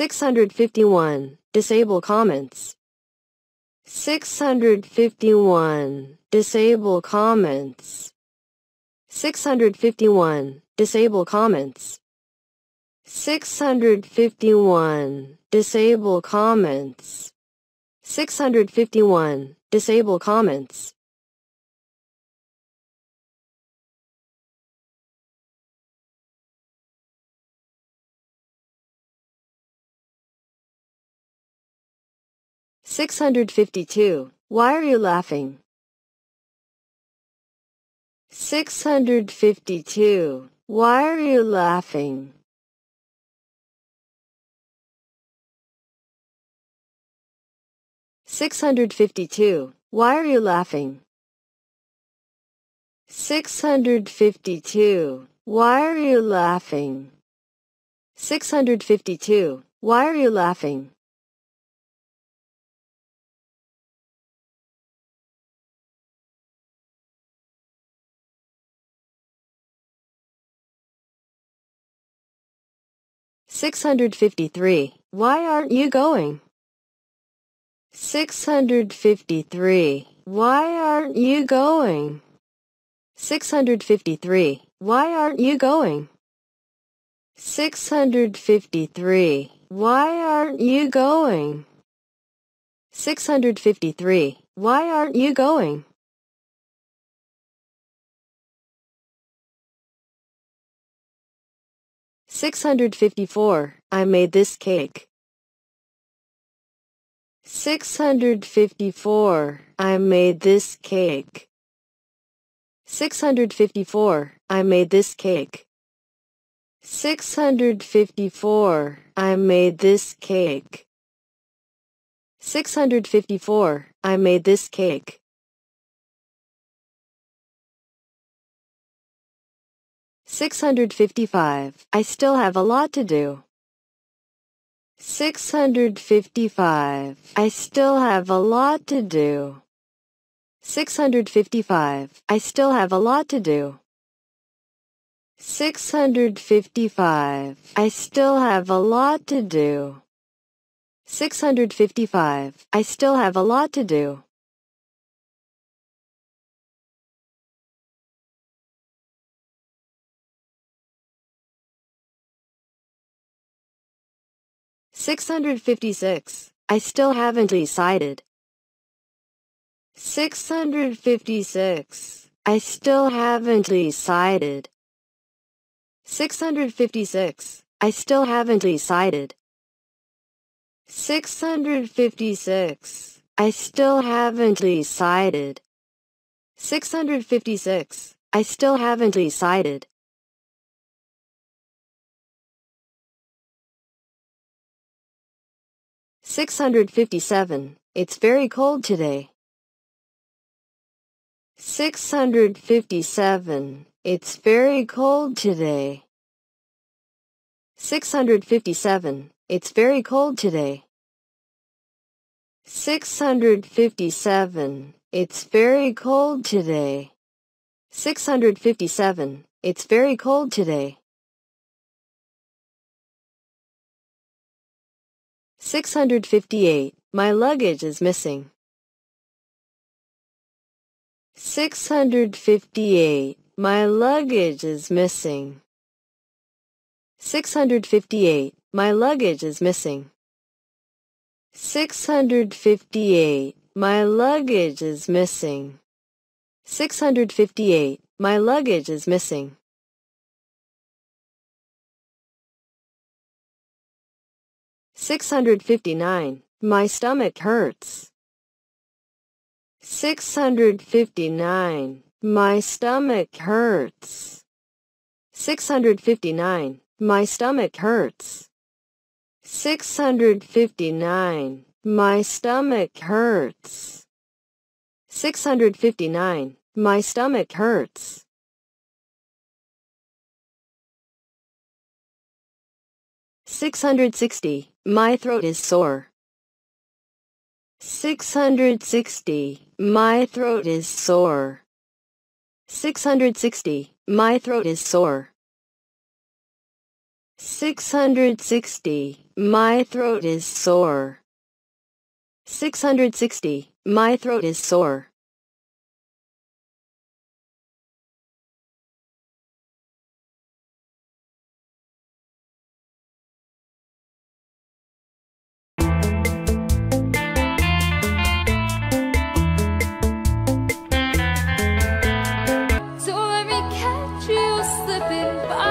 651. Disable comments. 651. Disable comments. 651. Disable comments. 651. Disable comments. 651. Disable comments. Six hundred fifty-two. Why are you laughing? Six hundred fifty-two. Why are you laughing? Six hundred fifty-two. Why are you laughing? Six hundred fifty-two. Why are you laughing? Six hundred fifty-two. Why are you laughing? Six hundred fifty-three. Why aren't you going? Six hundred fifty-three. Why aren't you going? Six hundred fifty-three. Why aren't you going? Six hundred fifty-three. Why aren't you going? Six hundred fifty-three. Why aren't you going? Six hundred fifty-four. I made this cake. Six hundred fifty-four. I made this cake. Six hundred fifty-four. I made this cake. Six hundred fifty-four. I made this cake. Six hundred fifty-four. I made this cake. Six hundred fifty-five. I still have a lot to do. Six hundred fifty-five. I still have a lot to do. Six hundred fifty-five. I still have a lot to do. Six hundred fifty-five. I still have a lot to do. Six hundred fifty-five. I still have a lot to do. Six hundred fifty-six. I still haven't decided. Six hundred fifty-six. I still haven't decided. Six hundred fifty-six. I still haven't decided. Six hundred fifty-six. I still haven't decided. Six hundred fifty-six. I still haven't decided. Six hundred fifty-seven. It's very cold today. Six hundred fifty-seven. It's very cold today. Six hundred fifty-seven. It's very cold today. Six hundred fifty-seven. It's very cold today. Six hundred fifty-seven. It's very cold today. Six hundred fifty-eight. My luggage is missing. Six hundred fifty-eight. My luggage is missing. Six hundred fifty-eight. My luggage is missing. Six hundred fifty-eight. My luggage is missing. Six hundred fifty-eight. My luggage is missing. Six hundred fifty-nine. My stomach hurts. Six hundred fifty-nine. My stomach hurts. Six hundred fifty-nine. My stomach hurts. Six hundred fifty-nine. My stomach hurts. Six hundred fifty-nine. My stomach hurts. Six hundred sixty. My throat is sore. Six hundred sixty. My throat is sore. Six hundred sixty. My throat is sore. 660. My throat is sore. 660. My throat is sore. I've been by.